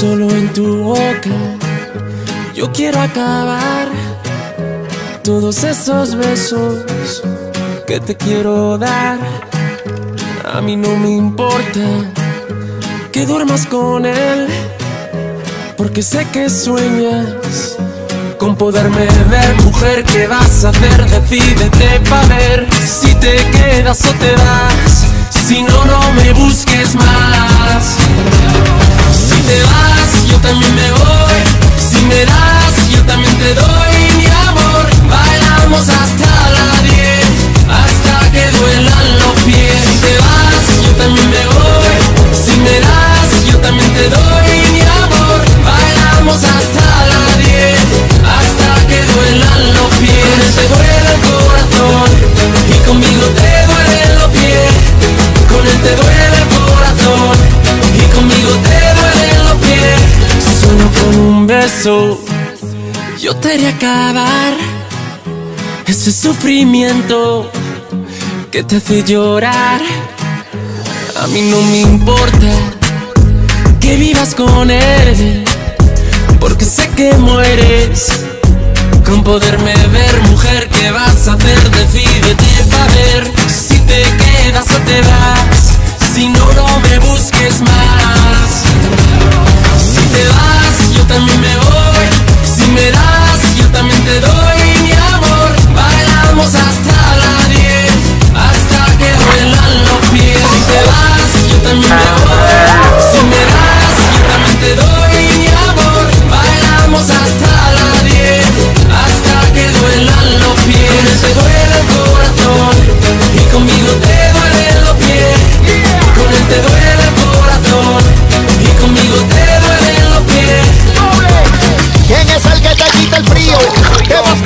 Solo en tu boca yo quiero acabar todos esos besos que te quiero dar. A mí no me importa que duermas con él, porque sé que sueñas con poderme ver. Mujer, ¿qué vas a hacer? Decídete para ver si te quedas o te vas. Si no, no me busques te duele el corazón y conmigo te duelen los pies. Solo con un beso yo te haré acabar ese sufrimiento que te hace llorar. A mí no me importa que vivas con él, porque sé que mueres con poderme ver, mujer. ¿Qué vas a hacer? Decídete para ver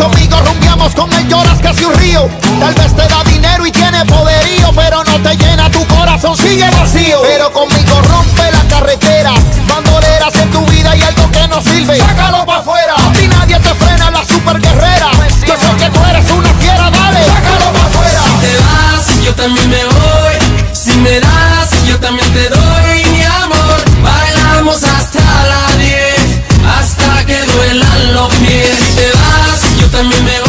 conmigo, rumbiamos con él, lloras casi un río. Tal vez te da dinero y tiene poderío, pero no te llena tu corazón, sigue vacío. Pero conmigo mí me